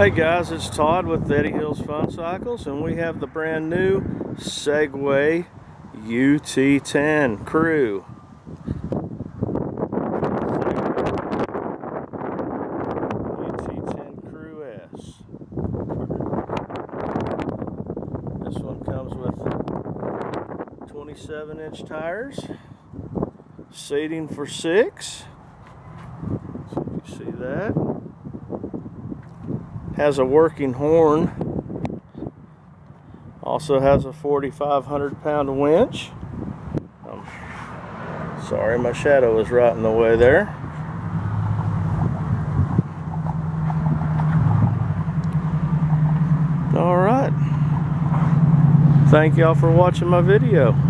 Hey guys, it's Todd with Eddie Hills Fun Cycles and we have the brand new Segway UT10 Crew. UT10 Crew S. This one comes with 27 inch tires, seating for six. So you see that has a working horn also has a 4500 pound winch. Um, sorry my shadow is right in the way there. All right. Thank y'all for watching my video